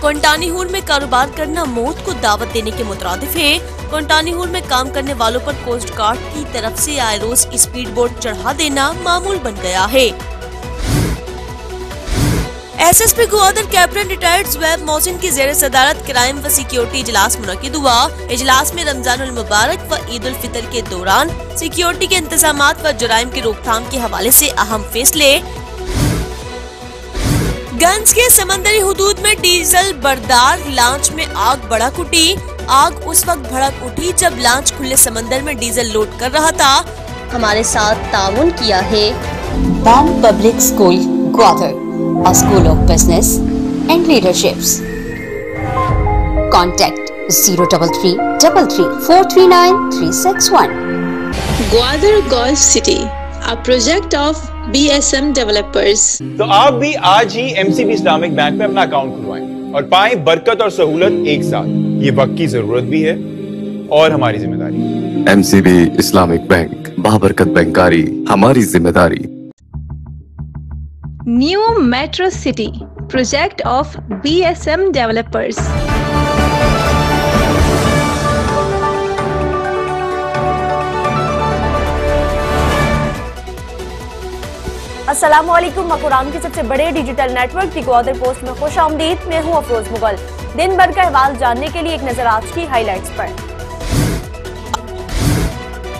कोंटानीहुर में कारोबार करना मौत को दावत देने के मुतरदिफ है। कोंटानीहुर में काम करने वालों पर कोस्ट गार्ड की तरफ़ से आए रोज स्पीड बोट चढ़ा देना मामूल बन गया है। SSP Gwadar captain retired जवैब Mohsin की जेर सदारत क्राइम व सिक्योरिटी इजलास मुनद हुआ। इजलास में रमज़ान मुबारक व ईद उल फितर के दौरान सिक्योरिटी के इंतज़ाम व जराइम की रोकथाम के हवाले ऐसी अहम फैसले गंज के समंदरी हदूद में डीजल बरदार लांच में आग बड़ा कुटी। आग उस वक्त भड़क उठी जब लांच खुले समंदर में डीजल लोड कर रहा था। हमारे साथ ताउन किया है। बम public school Gwadar school of business and leadership contact zero double three double three four three nine three six one Gwadar golf city a project of project of BSM developers. तो आप भी आज ही M C B Islamic bank में अपना account खुलवाएँ और पाए बरकत और सहूलत एक साथ ये वक्त की ज़रूरत भी है और हमारी ज़िम्मेदारी M C B Islamic bank बाबरकत बैंकारी हमारी ज़िम्मेदारी new metro city project of B S M developers. Aslam Makran के सबसे बड़े digital network the Gwadar post में खुश आमदीद। मैं हूँ अफरोज मुगल। दिन भर का अहवाल जानने के लिए एक नज़र आज की हाईलाइट्स पर।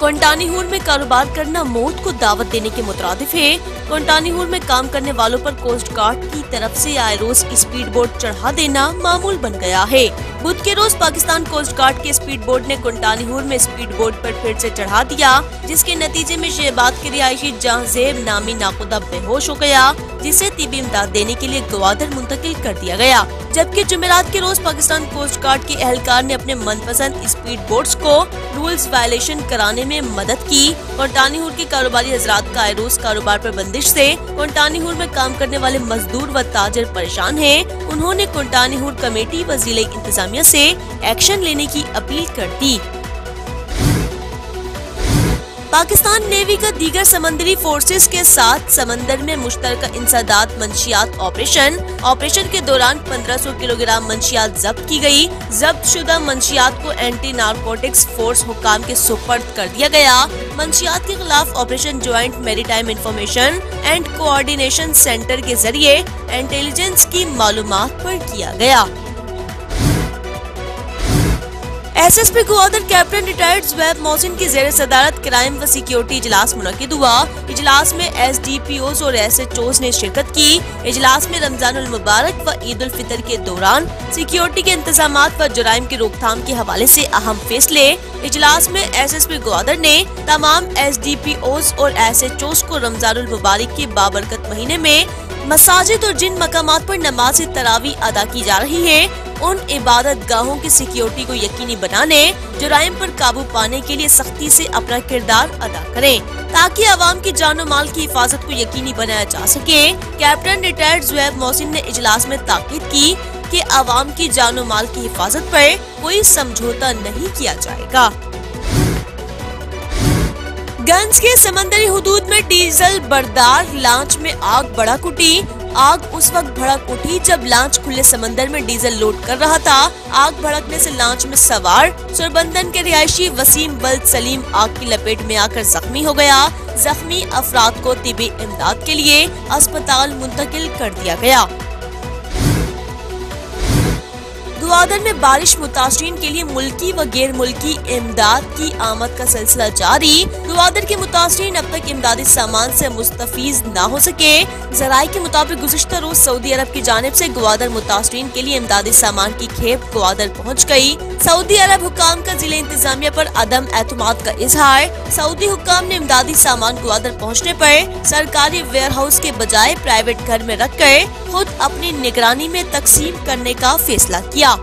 कोंटानीहुर में कारोबार करना मौत को दावत देने के मुतरदिफ है। कोंटानीहुर में काम करने वालों पर कोस्ट गार्ड की तरफ़ से आए रोज स्पीड बोट चढ़ा देना मामूल बन गया है। बुध के रोज पाकिस्तान कोस्ट गार्ड के स्पीड बोट ने कोंटानीहुर में स्पीड बोट पर फिर से चढ़ा दिया, जिसके नतीजे में शहबाद के रिहायशी जहाजेब नामी नाकुदा बेहोश हो गया, जिसे तिबी इमदाद देने के लिए गवादर मुंतकिल कर दिया गया जबकि जुमेरात के रोज पाकिस्तान कोस्ट गार्ड के एहलकार ने अपने मनपसंद स्पीड बोट्स को रूल्स वायलेशन कराने में मदद की कोंटानीहुर के कारोबारी हजरात का रोज कारोबार पर बंदिश से कोंटानीहुर में काम करने वाले मजदूर व ताजर परेशान हैं। उन्होंने कोंटानीहुर कमेटी व ज़िले इंतजामिया से एक्शन लेने की अपील कर दी पाकिस्तान नेवी का दीगर समंदरी फोर्सेस के साथ समंदर में मुश्तरका इंसदाद मंशियात ऑपरेशन ऑपरेशन के दौरान 1500 किलोग्राम मंशियात जब्त की गई। जब्त शुदा मंशियात को एंटी नारकोटिक्स फोर्स हुकाम के सुपर्द कर दिया गया। मंशियात के खिलाफ operation joint maritime information and coordination centre के ज़रिए इंटेलिजेंस की मालूम आरोप किया गया। SSP Gwadar captain retired जवैब Mohsin की जेर सदारत क्राइम व सिक्योरिटी इजलास मुनद हुआ। इजलास में एस डी पी ओज और एस एच ओज ने शिरकत की। इजलास में रमज़ान मुबारक व ईद उल फितर के दौरान सिक्योरिटी के इंतज़ाम व जराइम की रोकथाम के हवाले से अहम फैसले। इजलास में एस एस पी ग्वादर ने तमाम एस डी पी ओज और एस एच ओज को रमज़ान मुबारक के बाबरकत महीने में मसाजिद और जिन मकाम पर नमाज़ तरावी अदा की जा रही है, उन इबादत गाहों की सिक्योरिटी को यकीनी बनाने, जुराइम पर काबू पाने के लिए सख्ती से अपना किरदार अदा करें, ताकि आवाम की जानो माल की हिफाजत को यकीनी बनाया जा सके। कैप्टन रिटायर्ड जुएब मोहसिन ने इजलास में ताकीद की कि आवाम की जानो माल की हिफाजत पर कोई समझौता नहीं किया जाएगा। गंज के समंदरी हदूद में डीजल, बरदार, लांच में आग भड़क उठी आग उस वक्त भड़क उठी जब लांच खुले समंदर में डीजल लोड कर रहा था। आग भड़कने से लांच में सवार सुरबंदन के रिहायशी वसीम बल्द सलीम आग की लपेट में आकर जख्मी हो गया। जख्मी अफराद को तिबी इमदाद के लिए अस्पताल मुंतकिल कर दिया गया। ग्वादर में बारिश मुतासरीन के लिए मुल्की व गैर मुल्की इमदाद की आमद का सिलसिला जारी। ग्वादर के मुतासरी अब तक इमदादी सामान ऐसी मुस्तफीज न हो सके। जराये के मुताबिक गुजशत रोज सऊदी अरब की जानब ऐसी ग्वादर मुतासरी के लिए इमदादी सामान की खेप ग्वादर पहुँच गई सऊदी अरब हुकाम का ज़िले इंतजामिया पर अदम एतमाद का इजहार। सऊदी हुकाम ने इमदादी सामान ग्वादर पहुँचने पर सरकारी वेयर हाउस के बजाय प्राइवेट घर में रख कर खुद अपनी निगरानी में तकसीम करने का फैसला किया।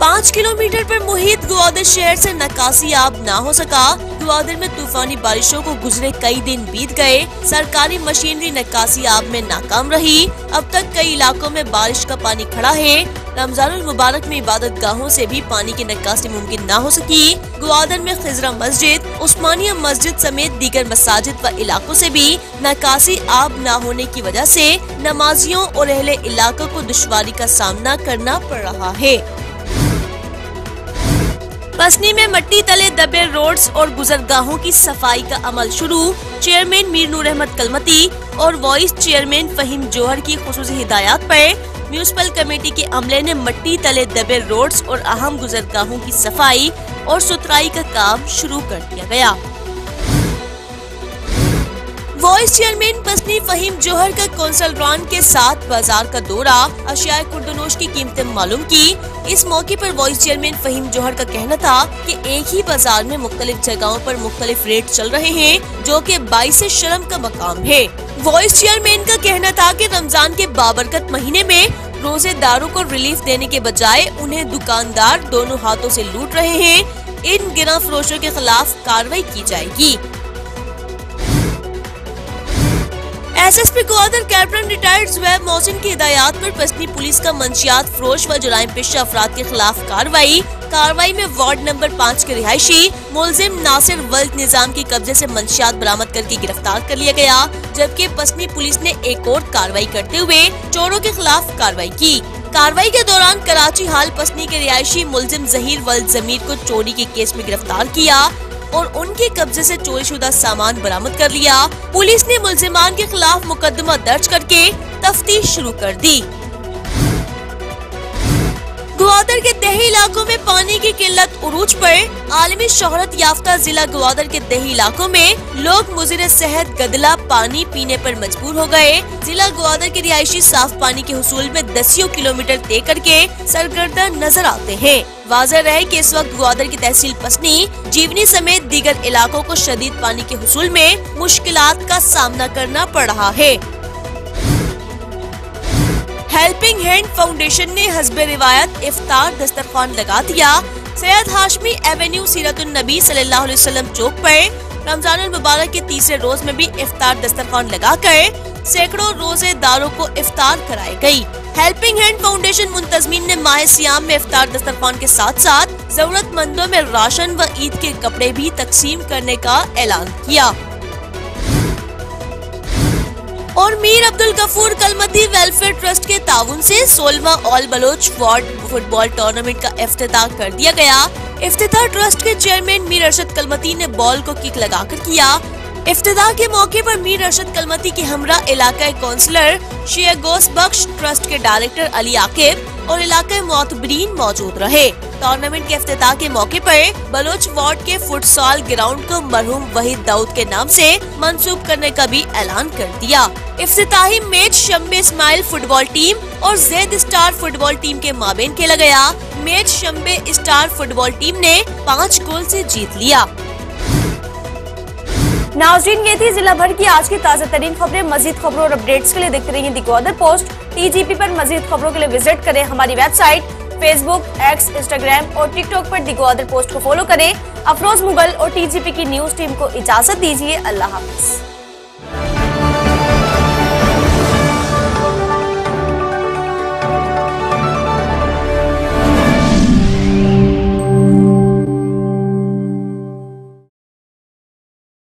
पाँच किलोमीटर पर मुहित ग्वादर शहर से नकासी आब न हो सका ग्वादर में तूफानी बारिशों को गुजरे कई दिन बीत गए। सरकारी मशीनरी नक्कासी आब में नाकाम रही। अब तक कई इलाकों में बारिश का पानी खड़ा है। रमजानुल मुबारक में इबादत गाहों से भी पानी की नक्कासी मुमकिन न हो सकी। ग्वादर में खिजरा मस्जिद, उस्मानिया मस्जिद समेत दीगर मसाजिद व इलाकों से भी नक्कासी आब न होने की वजह से नमाजियों और अहले इलाकों को दुश्वारी का सामना करना पड़ रहा है। पसनी में मट्टी तले दबे रोड्स और गुजरगाहों की सफ़ाई का अमल शुरू। चेयरमैन मीर नूर अहमद कलमती और वॉइस चेयरमैन फहीम जोहर की खसूस हिदायत पर म्यूनसिपल कमेटी के अमले ने मट्टी तले दबे रोड्स और अहम गुजरगाहों की सफ़ाई और सुथराई का काम शुरू कर दिया गया। वॉइस चेयरमैन पसनी फहीम जोहर का कौंसल रॉन के साथ बाज़ार का दौरा अशिया कुर्दनोश की कीमतें मालूम की। इस मौके पर वॉइस चेयरमैन फहीम जोहर का कहना था कि एक ही बाज़ार में मुख्तलिफ़ जगहों पर मुख्तलिफ़ रेट चल रहे हैं, जो कि बाईस शर्म का मकाम है। वॉइस चेयरमैन का कहना था कि रमज़ान के बाबरकत महीने में रोजेदारों को रिलीफ देने के बजाय उन्हें दुकानदार दोनों हाथों से लूट रहे हैं। इन गिरा के खिलाफ कार्रवाई की जाएगी। SSP Gwadar captain retired Zaib Mohsin की हिदायत पर पसनी पुलिस का मंशियात फरोश व जराइम पेशा अफराद के खिलाफ कार्रवाई। कार्रवाई में वार्ड नंबर पाँच के रिहायशी मुलजिम नासिर वल्द निज़ाम के कब्जे से मंशियात बरामद करके गिरफ़्तार कर लिया गया, जबकि पसनी पुलिस ने एक और कार्रवाई करते हुए चोरों के खिलाफ कार्रवाई की। कार्रवाई के दौरान कराची हाल पसनी के रिहायशी मुलजिम जहीर वल्द जमीर को चोरी के केस में गिरफ़्तार किया। और उनके कब्जे से चोरी शुदा सामान बरामद कर लिया। पुलिस ने मुलजिमान के खिलाफ मुकदमा दर्ज करके तफ्तीश शुरू कर दी। ग्वादर के दही इलाकों में पानी की किल्लत उरूज पर आलमी शोहरत याफ्ता जिला ग्वादर के दही इलाकों में लोग मुजिर सेहत गदला पानी पीने पर मजबूर हो गए। जिला ग्वादर के रिहायशी साफ़ पानी के हसूल में दसियों किलोमीटर तय करके सरगर्दा नज़र आते हैं। वाजह रहे कि इस वक्त ग्वादर की तहसील पसनी जीवनी समेत दीगर इलाकों को शदीद पानी के हसूल में मुश्किल का सामना करना पड़ रहा है। हेल्पिंग हैंड फाउंडेशन ने हसब रिवायत इफ्तार दस्तरखान लगा दिया सैयद हाशमी एवेन्यू सीरतुल नबी सल्लल्लाहु अलैहि वसल्लम चौक पर रमज़ान मुबारक के तीसरे रोज में भी इफ्तार दस्तरखान लगाकर सैकड़ों रोजेदारों को इफ्तार कराई गई। हेल्पिंग हैंड फाउंडेशन मुंतजमीन ने माह सियाम में इफ्तार दस्तरखान के साथ साथ जरूरतमंदों में राशन व ईद के कपड़े भी तकसीम करने का ऐलान किया और मीर अब्दुल गफूर कलमती वेलफेयर ट्रस्ट के ताउन से सोलवा all Baloch ward football tournament का अफ्ताह कर दिया गया। अफ्ताह ट्रस्ट के चेयरमैन मीर अरशद कलमती ने बॉल को किक लगाकर किया। अफ्ताह के मौके पर मीर अरशद कलमती के हमरा इलाका काउंसलर शेख गोस बख्श ट्रस्ट के डायरेक्टर अली आकिब और इलाके मोतबरीन मौजूद रहे। टूर्नामेंट के अफ्ताह के मौके पर बलोच वार्ड के फुटसॉल ग्राउंड को मरहूम वहीद दाऊद के नाम से मंसूब करने का भी ऐलान कर दिया। इफ्ताही मैच शम्बे इस्माइल फुटबॉल टीम और जैद स्टार फुटबॉल टीम के माबेन खेला गया। मैच शम्बे स्टार फुटबॉल टीम ने पाँच गोल से जीत लिया। नाजरीन, ये थी जिला भर की आज की ताज़ा तरीन खबरें, मजीद खबरों और अपडेट्स के लिए देखते रहिए दी ग्वादर पोस्ट। टीजीपी पर मजीद खबरों के लिए विज़िट करें हमारी वेबसाइट फेसबुक एक्स इंस्टाग्राम और टिकटॉक पर दी ग्वादर पोस्ट को फॉलो करें। अफरोज मुगल और टीजीपी की न्यूज़ टीम को इजाज़त दीजिए। अल्लाह हाफिज।